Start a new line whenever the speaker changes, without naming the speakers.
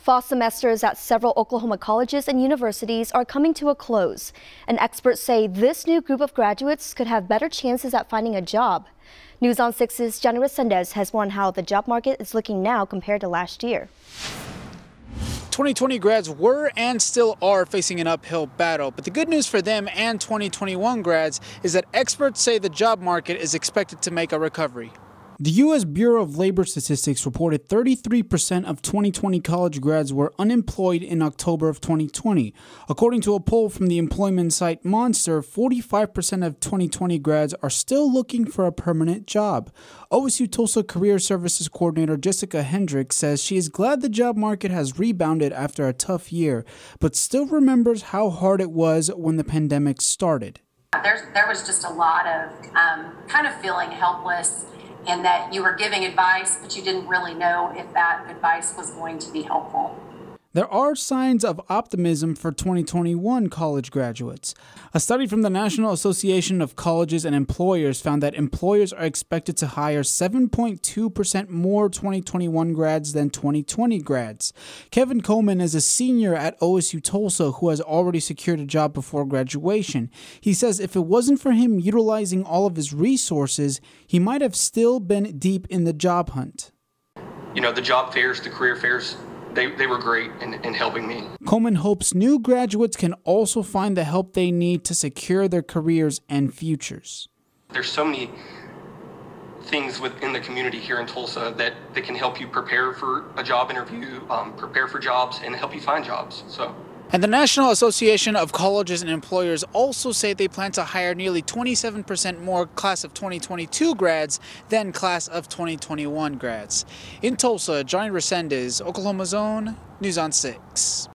Fall semesters at several Oklahoma colleges and universities are coming to a close, and experts say this new group of graduates could have better chances at finding a job. News on 6's Johnny Resendez has won how the job market is looking now compared to last year.
2020 grads were and still are facing an uphill battle, but the good news for them and 2021 grads is that experts say the job market is expected to make a recovery. The U.S. Bureau of Labor Statistics reported 33% of 2020 college grads were unemployed in October of 2020. According to a poll from the employment site Monster, 45% of 2020 grads are still looking for a permanent job. OSU Tulsa Career Services Coordinator Jessica Hendricks says she is glad the job market has rebounded after a tough year, but still remembers how hard it was when the pandemic started.
There's, there was just a lot of um, kind of feeling helpless and that you were giving advice, but you didn't really know if that advice was going to be helpful.
There are signs of optimism for 2021 college graduates. A study from the National Association of Colleges and Employers found that employers are expected to hire 7.2% more 2021 grads than 2020 grads. Kevin Coleman is a senior at OSU Tulsa who has already secured a job before graduation. He says if it wasn't for him utilizing all of his resources, he might have still been deep in the job hunt.
You know, the job fairs, the career fairs, they, they were great in, in helping me.
Coleman hopes new graduates can also find the help they need to secure their careers and futures.
There's so many things within the community here in Tulsa that, that can help you prepare for a job interview, um, prepare for jobs, and help you find jobs. So.
And the National Association of Colleges and Employers also say they plan to hire nearly 27% more class of 2022 grads than class of 2021 grads. In Tulsa, Johnny Resendez, Oklahoma's Own, News on 6.